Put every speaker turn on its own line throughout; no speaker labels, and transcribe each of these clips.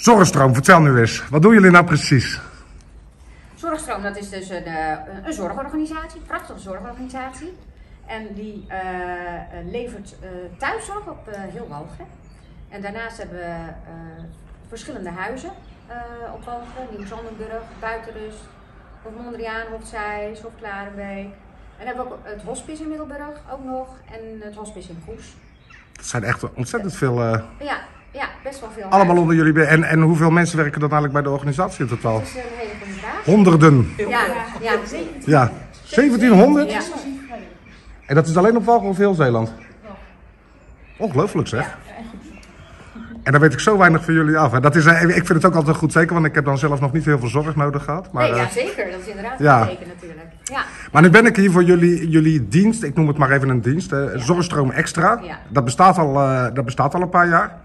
Zorgstroom, vertel nu eens. Wat doen jullie nou precies?
Zorgstroom, dat is dus een, eh, een zorgorganisatie, een prachtige zorgorganisatie. En die uh, levert uh, thuiszorg op uh, heel Walcheren. En daarnaast hebben we verschillende huizen op Walcheren. Nieuw-Zandenburg, Buitenrust, Hof Mondriaan, Hof Zeist, Hof Klarenbeek. En dan hebben we ook het hospice in Middelburg ook nog en het hospice in Goes.
Dat zijn echt ontzettend veel...
Ja, ja, best wel veel.
Allemaal onder jullie. En, en hoeveel mensen werken dan eigenlijk bij de organisatie in totaal?
Dat is een hele.
Honderden.
Ja, ja.
Ja, 1700?
Ja.
En dat is alleen op Walcheren of heel Zeeland? Ongelooflijk zeg. En dan weet ik zo weinig van jullie af. Dat is, eh, ik vind het ook altijd goed, zeker, want ik heb dan zelf nog niet heel veel zorg nodig gehad. Maar,
Nee, ja,
eh,
zeker. Dat is inderdaad
ja.
teken natuurlijk. Ja.
maar nu ben ik hier voor jullie, jullie dienst, ik noem het maar even een dienst, Zorgstroom Extra.
Ja.
Dat, bestaat al, eh, dat bestaat al een paar jaar.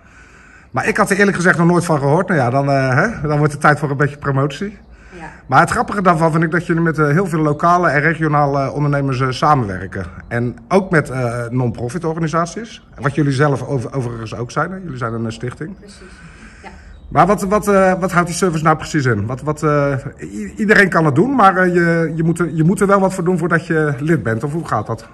Maar ik had er eerlijk gezegd nog nooit van gehoord. Nou ja, dan, eh, hè, dan wordt het tijd voor een beetje promotie.
ja.
Maar het grappige daarvan vind ik dat jullie met eh, heel veel lokale en regionale ondernemers eh, samenwerken. En ook met non-profit organisaties. Wat jullie zelf over, overigens ook zijn. Hè? Jullie zijn een stichting.
Precies. Ja.
Maar wat, wat, wat houdt die service nou precies in? Wat, wat, iedereen kan het doen, maar je, je, moet er, je moet er wel wat voor doen voordat je lid bent. Of hoe gaat dat?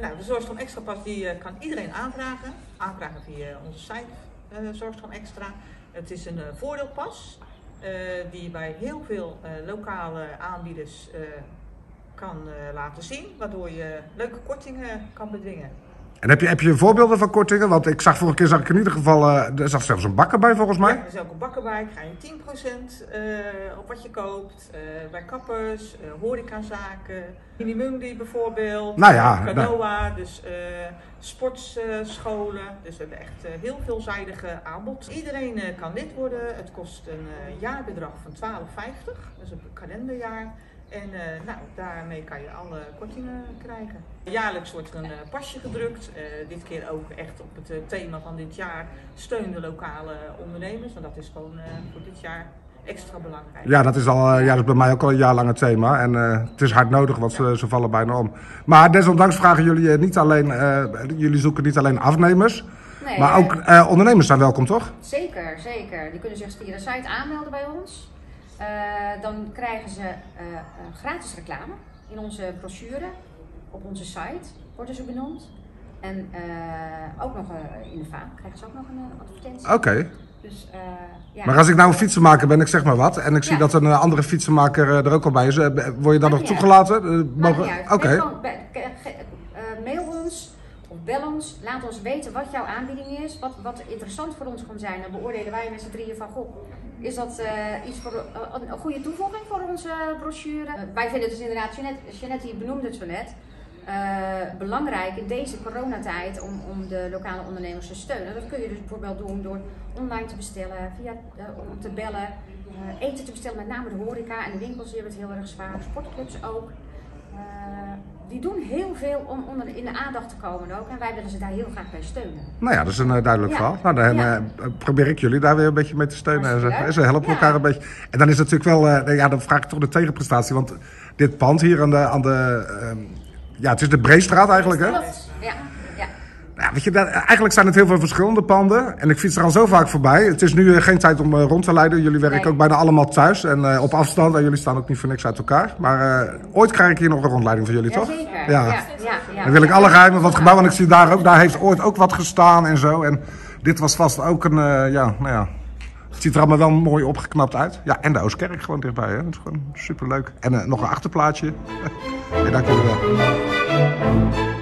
Nou, de Zorgstroom Extra Pas die, kan iedereen aanvragen. Aanvragen via onze site eh Zorgstroom Extra. Het is een eh, voordeelpas eh, die je bij heel veel lokale aanbieders kan laten zien. Waardoor je leuke kortingen kan bedwingen.
En heb je, heb je voorbeelden van kortingen? Want ik zag vorige keer zag ik in ieder geval, eh, er zat zelfs een bakker bij volgens mij.
Ja, er is ook een bakker bij. Krijg je 10% eh, op wat je koopt. Eh, bij kappers, horecazaken, Minimundi bijvoorbeeld.
Nou ja,
eh, Canoa, dus sportscholen. dus we hebben echt heel veelzijdige aanbod. Iedereen kan lid worden. Het kost een jaarbedrag van 12,50. Dat is op een kalenderjaar. En eh, nou, daarmee kan je alle kortingen krijgen. Jaarlijks wordt er een eh, pasje gedrukt. Eh, dit keer ook echt op het thema van dit jaar. Steun de lokale ondernemers. Want dat is gewoon eh, voor dit jaar extra belangrijk.
Ja, dat is, al, ja, dat is bij mij ook al een jaar lang het thema. En eh, het is hard nodig, want ze, ze vallen bijna om. Maar desondanks vragen jullie niet alleen, eh, jullie zoeken niet alleen afnemers.
Nee,
Maar ook eh, ondernemers zijn welkom, toch?
Zeker, zeker. Die kunnen zich via de site aanmelden bij ons. Eh, dan krijgen ze eh, gratis reclame in onze brochure. Op onze site worden ze benoemd. En eh, ook nog in de vaan krijgen ze ook nog een advertentie.
Oké.
Dus, ja.
Maar als ik nou een fietsenmaker ben, ik zeg maar wat, en ik zie
Ja.
dat een andere fietsenmaker er ook al bij is, word je dan nog toegelaten? Mogen-. Oké.
Eh, mail ons bel ons. Laat ons weten wat jouw aanbieding is. Wat, wat interessant voor ons kan zijn. Dan beoordelen wij met z'n drieën van, goh, is dat eh, iets voor eh, een, goede toevoeging voor onze brochure? Eh, wij vinden dus inderdaad, Jeanette, die benoemde het zo net, belangrijk in deze coronatijd om, om de lokale ondernemers te steunen. Dat kun je dus bijvoorbeeld doen door online te bestellen, via, te bellen, eten te bestellen, met name de horeca en de winkels hebben het heel erg zwaar, sportclubs ook. Eh, die doen heel veel om onder in de aandacht te komen ook en wij willen ze daar heel graag bij steunen.
Nou ja, dat is een eh, duidelijk
Ja.
verhaal. Nou, dan
Ja.
eh, probeer ik jullie daar weer een beetje mee te steunen. En ze, ze helpen elkaar een beetje. En dan is het natuurlijk wel, eh, ja, dan vraag ik toch de tegenprestatie. Want dit pand hier aan de, aan de ehm, ja, het is de Breestraat eigenlijk, hè?
Klopt. Ja, ja.
Weet je, daar- eigenlijk zijn het heel veel verschillende panden. En ik fiets er al zo vaak voorbij. Het is nu eh, geen tijd om eh, rond te leiden. Jullie werken
Nee.
ook bijna allemaal thuis en eh, op afstand. En jullie staan ook niet voor niks uit elkaar. Maar ooit krijg ik hier nog een rondleiding van jullie, toch?
Jazeker.
Ja.
Ja.
Dan wil ik alle geheimen het gebouw. Want ik zie daar ook, daar heeft ooit ook wat gestaan en zo. En dit was vast ook een, ja, nou ja. Het ziet er allemaal wel mooi opgeknapt uit. Ja, en de Oostkerk gewoon dichtbij, hè. Dat is gewoon superleuk. En nog een achterplaatje. ja, dank jullie wel.